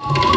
you